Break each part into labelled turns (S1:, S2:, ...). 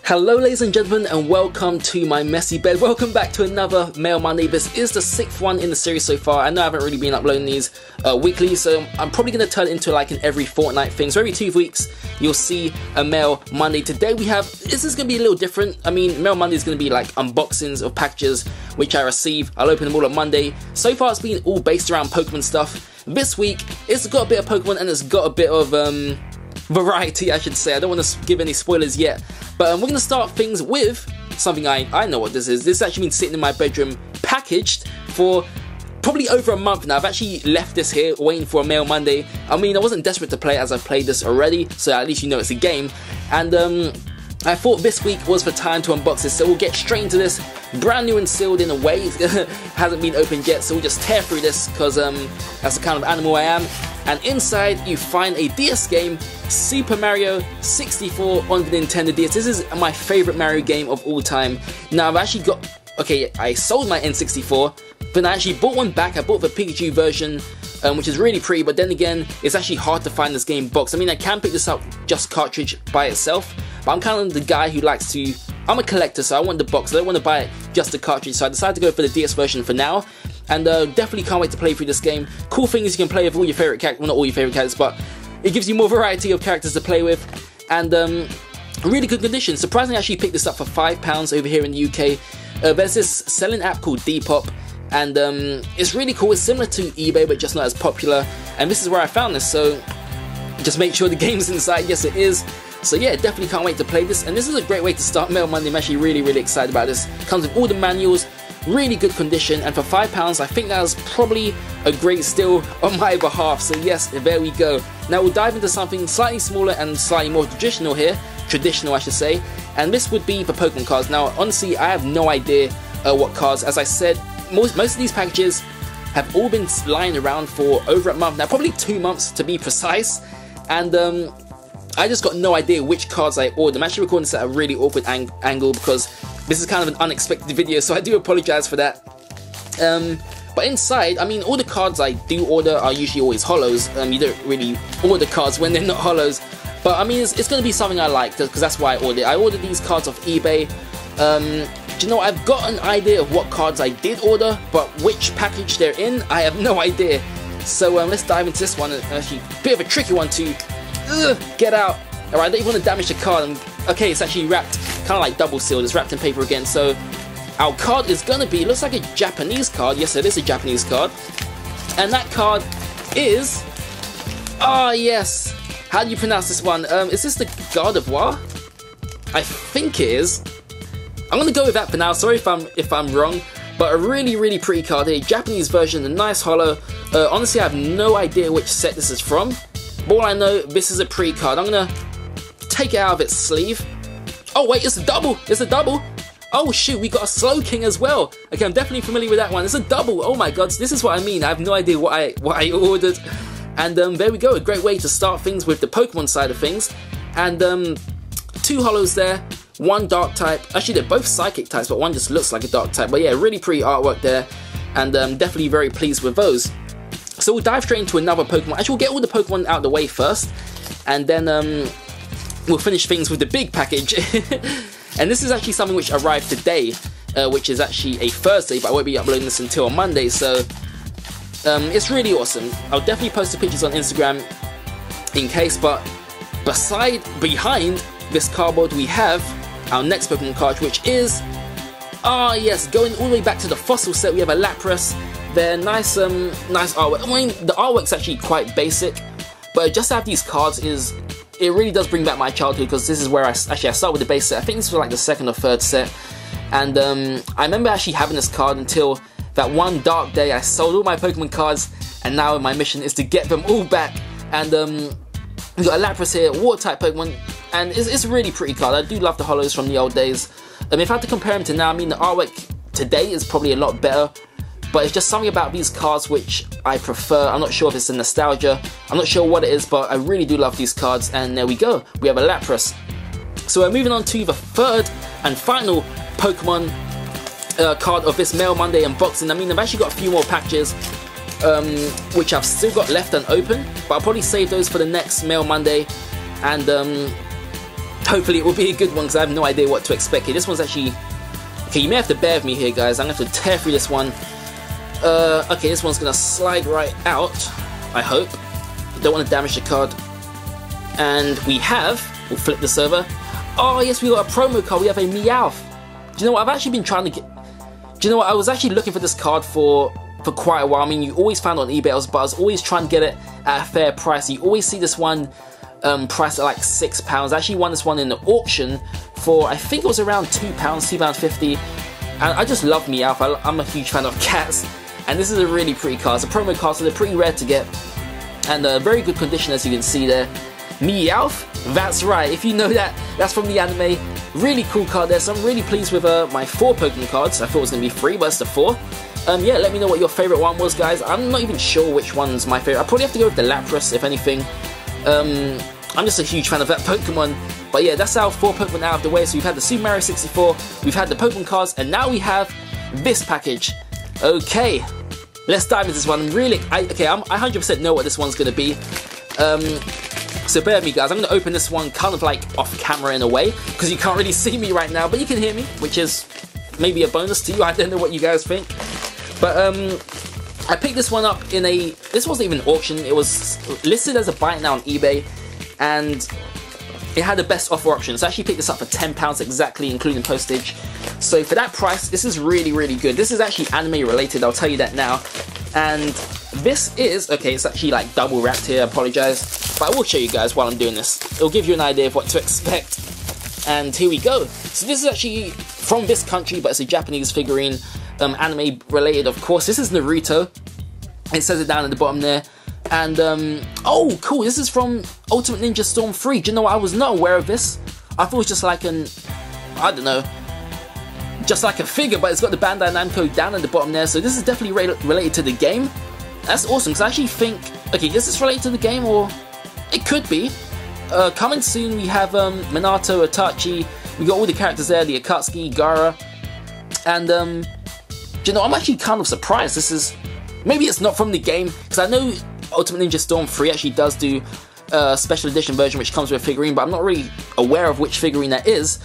S1: Hello ladies and gentlemen and welcome to my messy bed. Welcome back to another Mail Monday. This is the sixth one in the series so far. I know I haven't really been uploading these uh, weekly so I'm probably going to turn it into like an every fortnight thing. So every two weeks you'll see a Mail Monday. Today we have, this is going to be a little different. I mean Mail Monday is going to be like unboxings of packages which I receive. I'll open them all on Monday. So far it's been all based around Pokemon stuff. This week it's got a bit of Pokemon and it's got a bit of um, variety I should say. I don't want to give any spoilers yet. But um, we're going to start things with something I, I know what this is. This has actually been sitting in my bedroom packaged for probably over a month now. I've actually left this here waiting for a Mail Monday. I mean, I wasn't desperate to play as I've played this already, so at least you know it's a game. And um, I thought this week was the time to unbox this, so we'll get straight into this. Brand new and sealed in a way, hasn't been opened yet, so we'll just tear through this because um, that's the kind of animal I am. And inside you find a DS game, Super Mario 64 on the Nintendo DS. This is my favorite Mario game of all time. Now I've actually got, okay, I sold my N64, but I actually bought one back. I bought the Pikachu version um, which is really pretty, but then again, it's actually hard to find this game box. I mean, I can pick this up just cartridge by itself, but I'm kind of the guy who likes to. I'm a collector, so I want the box. I don't want to buy just the cartridge, so I decided to go for the DS version for now. And uh, definitely can't wait to play through this game. Cool thing is you can play with all your favorite characters, well not all your favorite characters, but it gives you more variety of characters to play with. And um, really good condition. Surprisingly, I actually picked this up for £5 over here in the UK. Uh, there's this selling app called Depop, and um, it's really cool. It's similar to eBay, but just not as popular. And this is where I found this, so just make sure the game's inside. Yes, it is. So yeah, definitely can't wait to play this. And this is a great way to start Mail Monday. I'm actually really, really excited about this. Comes with all the manuals, really good condition, and for £5, I think that was probably a great steal on my behalf. So yes, there we go. Now we'll dive into something slightly smaller and slightly more traditional here. Traditional, I should say. And this would be for Pokemon cards. Now, honestly, I have no idea uh, what cards. As I said, most, most of these packages have all been lying around for over a month now, probably two months to be precise. And um, I just got no idea which cards I ordered. I'm actually recording this at a really awkward ang angle because this is kind of an unexpected video, so I do apologize for that. Um, but inside, I mean, all the cards I do order are usually always holos. Um, you don't really order cards when they're not holos. But I mean, it's, it's going to be something I like because that's why I ordered. I ordered these cards off eBay. Um, you know, I've got an idea of what cards I did order, but which package they're in, I have no idea. So um, let's dive into this one. Actually, a bit of a tricky one to ugh, get out. Alright, I don't even want to damage the card. Okay, it's actually wrapped, kind of like double sealed. It's wrapped in paper again. So our card is gonna be, looks like a Japanese card. Yes, it is a Japanese card. And that card is, ah oh, yes. How do you pronounce this one? Um, is this the Gardevoir? I think it is. I'm gonna go with that for now. Sorry if I'm if I'm wrong, but a really really pretty card here. Japanese version, a nice holo. Uh, honestly, I have no idea which set this is from. But all I know, this is a pre card. I'm gonna take it out of its sleeve. Oh wait, it's a double. It's a double. Oh shoot, we got a Slowking as well. Okay, I'm definitely familiar with that one. It's a double. Oh my god, this is what I mean. I have no idea what I what I ordered. And um, there we go, a great way to start things with the Pokemon side of things. And um, two holos there one dark type. Actually, they're both psychic types, but one just looks like a dark type. But yeah, really pretty artwork there, and um, definitely very pleased with those. So we'll dive straight into another Pokemon. Actually, we'll get all the Pokemon out of the way first, and then um, we'll finish things with the big package. and this is actually something which arrived today, uh, which is actually a Thursday, but I won't be uploading this until Monday, so um, it's really awesome. I'll definitely post the pictures on Instagram in case, but beside, behind this cardboard we have our next Pokemon card, which is, ah yes, going all the way back to the fossil set, we have a Lapras. They're nice, um, nice artwork. I mean, the artwork's actually quite basic, but just to have these cards is, it really does bring back my childhood because this is where I, actually I start with the base set. I think this was like the second or third set, and um, I remember actually having this card until that one dark day I sold all my Pokemon cards, and now my mission is to get them all back. And um, we got a Lapras here, Water type Pokemon, and it's, it's a really pretty card. I do love the holos from the old days. Mean, if I had to compare them to now, I mean, the artwork today is probably a lot better, but it's just something about these cards which I prefer. I'm not sure if it's the nostalgia, I'm not sure what it is, but I really do love these cards, and there we go. We have a Lapras. So we're moving on to the third and final Pokemon uh, card of this Mail Monday unboxing. I mean, I've actually got a few more packages, um, which I've still got left unopened, but I'll probably save those for the next Mail Monday. And um, hopefully it will be a good one because I have no idea what to expect here. This one's actually... Okay, you may have to bear with me here, guys. I'm going to tear through this one. Uh, okay, this one's to slide right out, I hope. Don't want to damage the card. And we have... We'll flip the server. Oh, yes, we got a promo card. We have a Meowth. Do you know what? I've actually been trying to get... Do you know what? I was actually looking for this card for for quite a while. I mean, you always found on eBay, but I was always trying to get it at a fair price. You always see this one um, priced at like six pounds. I actually won this one in the auction for I think it was around two pounds, two pounds fifty. And I just love Meowth. I, I'm a huge fan of cats, and this is a really pretty card. It's a promo card, so they're pretty rare to get, and a very good condition as you can see there. Meowth? That's right, if you know that, that's from the anime. Really cool card there, so I'm really pleased with uh, my four Pokemon cards. I thought it was going to be three, but it's the four. Um, yeah, let me know what your favourite one was, guys. I'm not even sure which one's my favourite. I probably have to go with the Lapras, if anything. Um, I'm just a huge fan of that Pokemon. But yeah, that's our four Pokemon out of the way. So we've had the Super Mario 64, we've had the Pokemon cards, and now we have this package. Okay, let's dive into this one. Really, I, okay, I'm, I 100% know what this one's going to be. Um, so bear with me guys, I'm going to open this one kind of like off camera in a way, because you can't really see me right now, but you can hear me, which is maybe a bonus to you. I don't know what you guys think. But um, I picked this one up in a, this wasn't even an auction, it was listed as a buy now on eBay, and it had the best offer option. So I actually picked this up for £10 exactly, including postage. So for that price, this is really, really good. This is actually anime related, I'll tell you that now. And this is, okay, it's actually like double wrapped here, I apologize. But I will show you guys while I'm doing this. It'll give you an idea of what to expect. And here we go. So this is actually from this country, but it's a Japanese figurine um, anime related, of course. This is Naruto. It says it down at the bottom there. And, um, oh, cool, this is from Ultimate Ninja Storm 3. Do you know what? I was not aware of this. I thought it was just like an, I don't know, just like a figure, but it's got the Bandai Namco down at the bottom there. So this is definitely re related to the game. That's awesome, because I actually think, okay, is this related to the game, or it could be. Uh, coming soon, we have um, Minato, Itachi, we got all the characters there, the Akatsuki, Gaara, and um, you know, I'm actually kind of surprised. This is maybe it's not from the game because I know Ultimate Ninja Storm 3 actually does do a special edition version which comes with a figurine, but I'm not really aware of which figurine that is.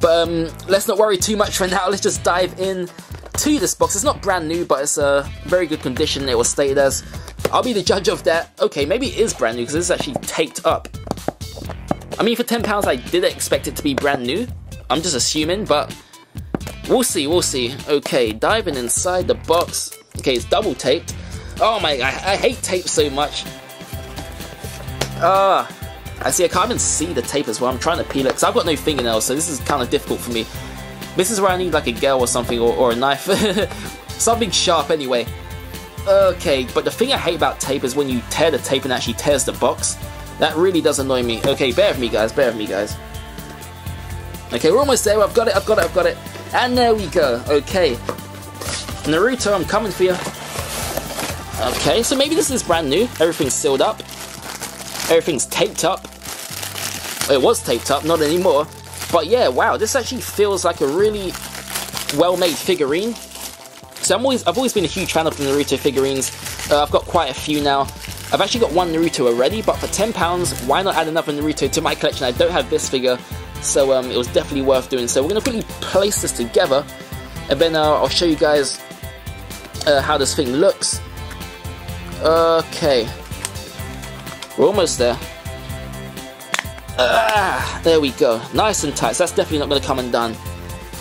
S1: But um, let's not worry too much for now. Let's just dive in to this box. It's not brand new, but it's a very good condition. It was stated as. I'll be the judge of that. Okay, maybe it is brand new because this is actually taped up. I mean, for £10, I did expect it to be brand new. I'm just assuming, but We'll see, we'll see. Okay, diving inside the box. Okay, it's double taped. Oh my, I, I hate tape so much. Ah, uh, I see, I can't even see the tape as well. I'm trying to peel it, because I've got no fingernails, so this is kind of difficult for me. This is where I need like a gel or something, or, or a knife. something sharp anyway. Okay, but the thing I hate about tape is when you tear the tape and actually tears the box. That really does annoy me. Okay, bear with me guys, bear with me guys. Okay, we're almost there, I've got it, I've got it, I've got it. And there we go. Okay. Naruto, I'm coming for you. Okay, so maybe this is brand new. Everything's sealed up. Everything's taped up. It was taped up, not anymore. But yeah, wow, this actually feels like a really well-made figurine. So I'm always, I've always been a huge fan of the Naruto figurines. Uh, I've got quite a few now. I've actually got one Naruto already, but for £10, why not add another Naruto to my collection? I don't have this figure, so um, it was definitely worth doing. So we're going to quickly place this together, and then uh, I'll show you guys uh, how this thing looks. Okay, we're almost there. Ah, there we go, nice and tight. So that's definitely not going to come undone.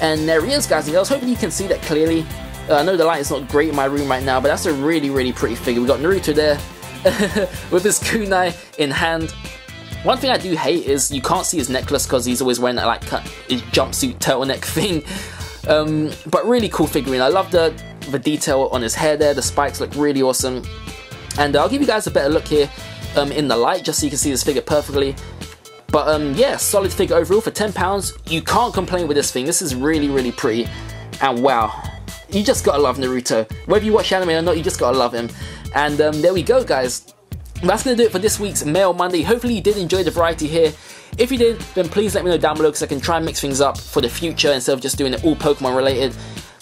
S1: And there he is, guys. I was hoping you can see that clearly. Uh, I know the light is not great in my room right now, but that's a really, really pretty figure. We got Naruto there with his kunai in hand. One thing I do hate is you can't see his necklace because he's always wearing that like jumpsuit turtleneck thing. Um, but really cool figurine. I love the the detail on his hair there. The spikes look really awesome. And I'll give you guys a better look here um, in the light just so you can see this figure perfectly. But um, yeah, solid figure overall for £10. You can't complain with this thing. This is really, really pretty. And wow, you just gotta love Naruto. Whether you watch anime or not, you just gotta love him. And um, there we go, guys that's to do it for this week's Mail Monday. Hopefully you did enjoy the variety here. If you did, then please let me know down below because I can try and mix things up for the future instead of just doing it all Pokemon related.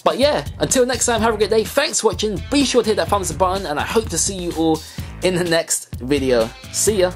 S1: But yeah, until next time, have a great day. Thanks for watching. Be sure to hit that thumbs up button and I hope to see you all in the next video. See ya.